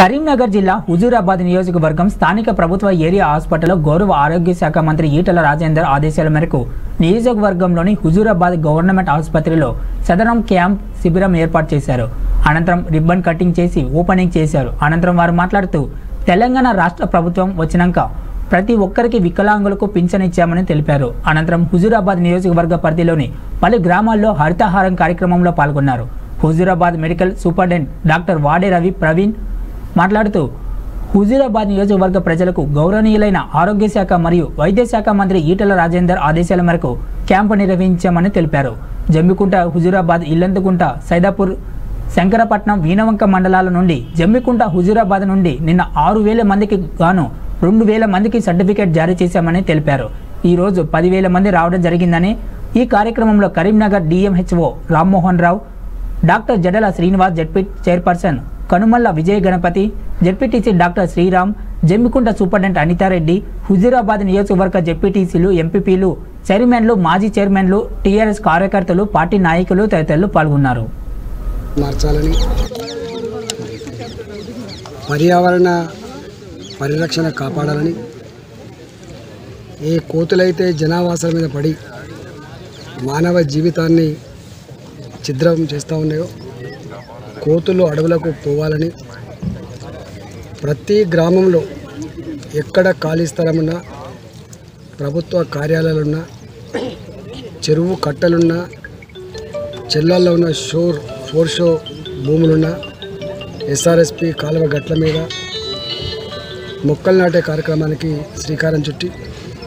కరీంనగర్ జిల్లా హుజూరాబాద్ నియోజకవర్గం స్థానిక ప్రభుత్వ ఏరియా హాస్పిటల్లో గౌరవ ఆరోగ్య శాఖ మంత్రి ఈటల రాజేందర్ ఆదేశాల మేరకు నియోజకవర్గంలోని హుజూరాబాద్ గవర్నమెంట్ ఆసుపత్రిలో సదరం క్యాంప్ శిబిరం ఏర్పాటు చేశారు. అనంతరం రిబ్బన్ కటింగ్ చేసి ఓపెనింగ్ చేశారు. అనంతరం వారు మాట్లాడుతూ తెలంగాణ రాష్ట్ర ప్రభుత్వం వచ్చినాక ప్రతి ఒక్కరికి వికలాంగులకు పింఛనిచ్చామని తెలిపారు. అనంతరం హుజూరాబాద్ నియోజకవర్గ పరిధిలోని పలు గ్రామాల్లో హరితహారం కార్యక్రమంలో పాల్గొన్నారు. హుజూరాబాద్ మెడికల్ సూపరింటెండెంట్ డాక్టర్ వాడే రవి ప్రవీణ్ మాట్లాడుతూ హుజూరాబాద్ నియోజకవర్గ ప్రజలకు గౌరవనీయులైన ఆరోగ్య శాఖ మరియు వైద్య శాఖ మంత్రి ఈటల రాజేందర్ ఆదేశాల మేరకు క్యాంపు నిర్వహించామని తెలిపారు. జమ్మికుంట హుజూరాబాద్ ఇల్లంతకుంట సైదాపూర్ శంకరపట్నం వీణవంక మండలాల నుండి జమ్మికుంట హుజూరాబాద్ నుండి నిన్న ఆరు వేల మందికి గాను రెండు వేల మందికి సర్టిఫికేట్ జారీ చేశామని తెలిపారు. ఈరోజు పదివేల మంది రావడం జరిగిందని ఈ కార్యక్రమంలో Karimnagar DMHO Rammohan Rao doctor Jadala Srinivas ZP chairperson Kanumalla Vijaya Ganapathi ZPTC doctor Sriram Jammikunta superintendent Anitha Reddy Huzurabad నియోజకవర్గ జడ్పీటీసీలు ఎంపీపీలు చైర్మన్లు మాజీ చైర్మన్లు టీఆర్ఎస్ కార్యకర్తలు పార్టీ నాయకులు తదితరులు పాల్గొన్నారు. మార్చాలని పర్యావరణ పరిరక్షణ కాపాడాలని ఏ కోతులైతే జనావాసాల మీద పడి మానవ జీవితాన్ని ఛిద్రం చేస్తూ ఉన్నాయో కోతులు అడవులకు పోవాలని ప్రతి గ్రామంలో ఎక్కడ ఖాళీ స్థలమున్నా ప్రభుత్వ కార్యాలయాలున్నా చెరువు కట్టలున్నా చెల్లల్లో ఉన్న షోర్ ఫోర్ షో భూములున్న ఎస్ఆర్ఎస్పి కాలువ గట్ల మీద మొక్కలు నాటే కార్యక్రమానికి శ్రీకారం చుట్టి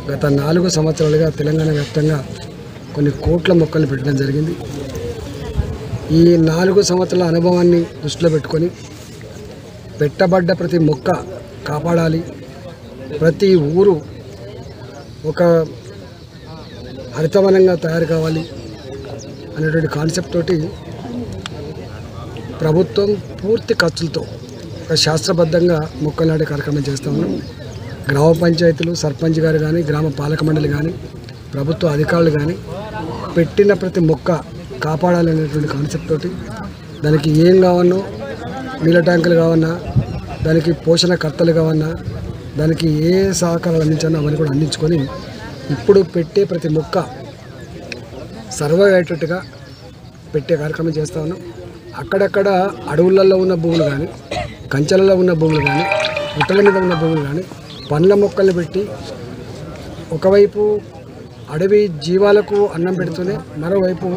గత నాలుగు సంవత్సరాలుగా తెలంగాణ వ్యాప్తంగా కొన్ని కోట్ల మొక్కలు పెట్టడం జరిగింది. ఈ నాలుగు సంవత్సరాల అనుభవాన్ని దృష్టిలో పెట్టుకొని పెట్టబడ్డ ప్రతి మొక్క కాపాడాలి. ప్రతి ఊరు ఒక హరితవనంగా తయారు కావాలి అనేటువంటి కాన్సెప్ట్ తోటి ప్రభుత్వం పూర్తి ఖర్చులతో ఒక శాస్త్రబద్ధంగా మొక్కలు నాటే కార్యక్రమం చేస్తూ ఉన్నాం. గ్రామ పంచాయతీలు సర్పంచ్ గారు కానీ గ్రామ పాలక మండలి కానీ ప్రభుత్వ అధికారులు కానీ పెట్టిన ప్రతి మొక్క కాపాడాలనేటువంటి కాన్సెప్ట్ తోటి దానికి ఏం కావన్నో నీళ్ళ ట్యాంకులు కావన్నా దానికి పోషణ కర్తలు కావన్నా దానికి ఏ సహకారాలు అందించాలో అవన్నీ కూడా అందించుకొని ఇప్పుడు పెట్టే ప్రతి మొక్క సర్వైవ్ అయ్యేటట్టుగా పెట్టే కార్యక్రమం చేస్తా ఉన్నాం. అక్కడక్కడ అడవులలో ఉన్న భూములు కానీ కంచెలలో ఉన్న భూములు కానీ గుట్టల మీద ఉన్న భూములు కానీ పండ్ల మొక్కలు పెట్టి ఒకవైపు అడవి జీవాలకు అన్నం పెడుతూనే మరోవైపు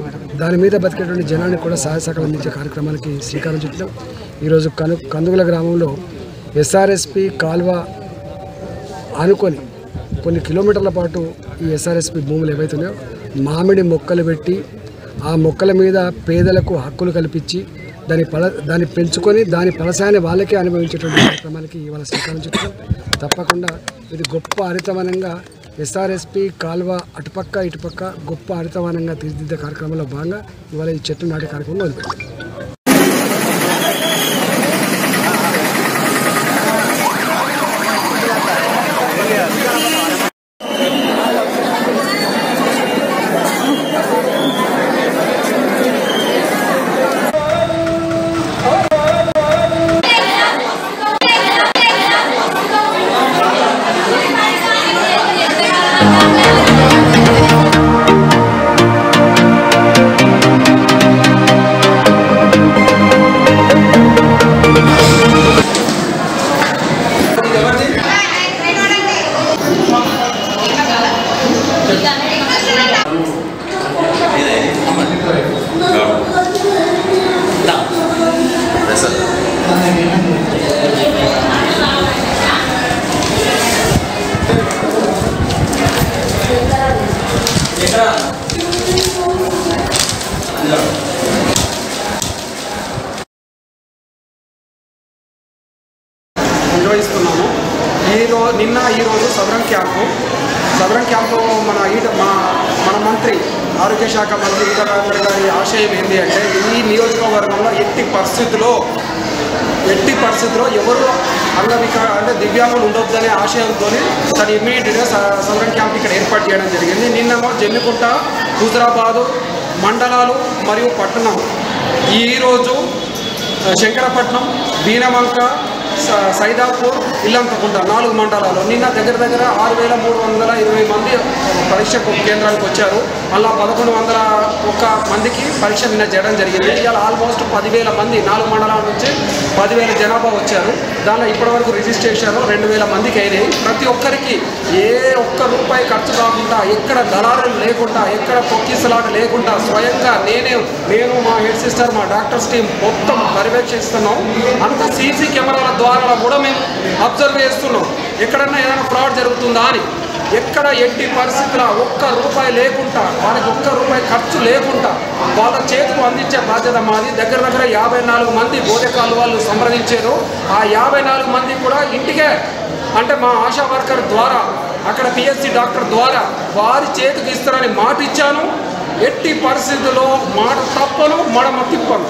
దాని మీద బతికేటువంటి జనానికి కూడా సహాయ సహకారం అందించే కార్యక్రమానికి శ్రీకారం చుట్టాం. ఈరోజు కను కందుగుల గ్రామంలో ఎస్ఆర్ఎస్పి కాల్వ ఆనుకొని కొన్ని కిలోమీటర్ల పాటు ఈ ఎస్ఆర్ఎస్పి భూములు ఏవైతున్నాయో మామిడి మొక్కలు పెట్టి ఆ మొక్కల మీద పేదలకు హక్కులు కల్పించి దాని పల దాన్ని పెంచుకొని దాని ఫలసాయాన్ని వాళ్ళకే అనుభవించేటువంటి కార్యక్రమానికి ఇవాళ శ్రీకారం చుట్టాం. తప్పకుండా ఇది గొప్ప హరితవనంగా ఎస్ఆర్ఎస్పి కాల్వ అటుపక్క ఇటుపక్క గొప్ప హరితవనంగా తీర్చిదిద్దే కార్యక్రమంలో భాగంగా ఇవాళ ఈ చెట్టు నాటే కార్యక్రమం వదిలిపెట్టారు నిర్వహిస్తున్నాము. ఈ రోజు నిన్న ఈరోజు సదరం క్యాంపు. సదరం క్యాంపు మన ఈట మా మన మంత్రి ఆరోగ్య శాఖ మంత్రి ఈట రాజేంద్ర గారి ఆశయం ఏంటి అంటే ఈ నియోజకవర్గంలో ఎట్టి పరిస్థితిలో ఎట్టి పరిస్థితిలో ఎవరు అంగవిక అంటే దివ్యాంగులు ఉండొద్దు అనే ఆశయంతో తను ఇమ్మీడియట్గా స- సదరం క్యాంప్ ఇక్కడ ఏర్పాటు చేయడం జరిగింది. నిన్నేమో జమ్మికుంట హుజరాబాదు మండలాలు మరియు పట్టణం. ఈరోజు శంకరపట్నం భీనవంక సైదాపూర్ ఇల్లంతకుంట నాలుగు మండలాలు. నిన్న దగ్గర దగ్గర ఆరు వేల మూడు వందల ఇరవై మంది పరీక్ష కేంద్రానికి వచ్చారు. మళ్ళా పదకొండు వందల ఒక్క మందికి పరీక్ష నిన్న చేయడం జరిగింది. ఇవాళ ఆల్మోస్ట్ పదివేల మంది నాలుగు మండలాల నుంచి పదివేల జనాభా వచ్చారు. దానిలో ఇప్పటివరకు రిజిస్ట్రేషన్ రెండు వేల మందికి అయినాయి. ప్రతి ఒక్కరికి ఏ ఒక్క రూపాయి ఖర్చు కాకుండా ఎక్కడ దళారులు లేకుండా ఎక్కడ పొక్కిసలాట లేకుండా స్వయంగా నేనే నేను మా హెడ్ సిస్టర్ మా డాక్టర్స్ టీం మొత్తం పర్యవేక్షిస్తున్నాం అంత సీసీ కెమెరాల ద్వారా కూడా మేము అబ్జర్వ్ చేస్తున్నాం. ఎక్కడన్నా ఏదైనా ఫ్రాడ్ జరుగుతుందా అని. ఎక్కడ ఎట్టి పరిస్థితుల ఒక్క రూపాయి లేకుండా వాళ్ళకి ఒక్క రూపాయి ఖర్చు లేకుండా వాళ్ళ చేతికి అందించే బాధ్యత మాది. దగ్గర దగ్గర యాభై నాలుగు మంది బోధకాలు వాళ్ళు సంప్రదించారు. ఆ యాభై నాలుగు మంది కూడా ఇంటికే అంటే మా ఆశా వర్కర్ ద్వారా అక్కడ పిఎస్సి డాక్టర్ ద్వారా వారి చేతికి ఇస్తారని మాట ఇచ్చాను. ఎట్టి పరిస్థితుల్లో మాట తప్పను మడమ తిప్పను.